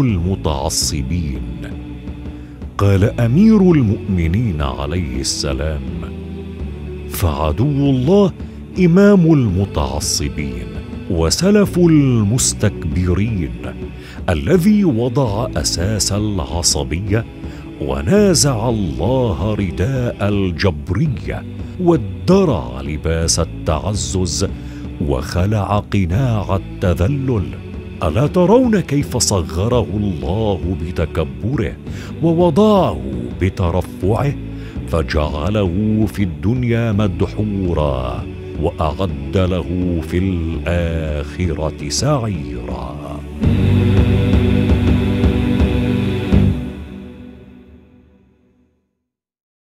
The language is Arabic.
المتعصبين. قال أمير المؤمنين عليه السلام فعدو الله إمام المتعصبين وسلف المستكبرين الذي وضع أساس العصبية ونازع الله رداء الجبرية وادرع لباس التعزز وخلع قناع التذلل. ألا ترون كيف صغره الله بتكبره ووضعه بترفعه؟ فجعله في الدنيا مدحورا وأعد له في الآخرة سعيرا.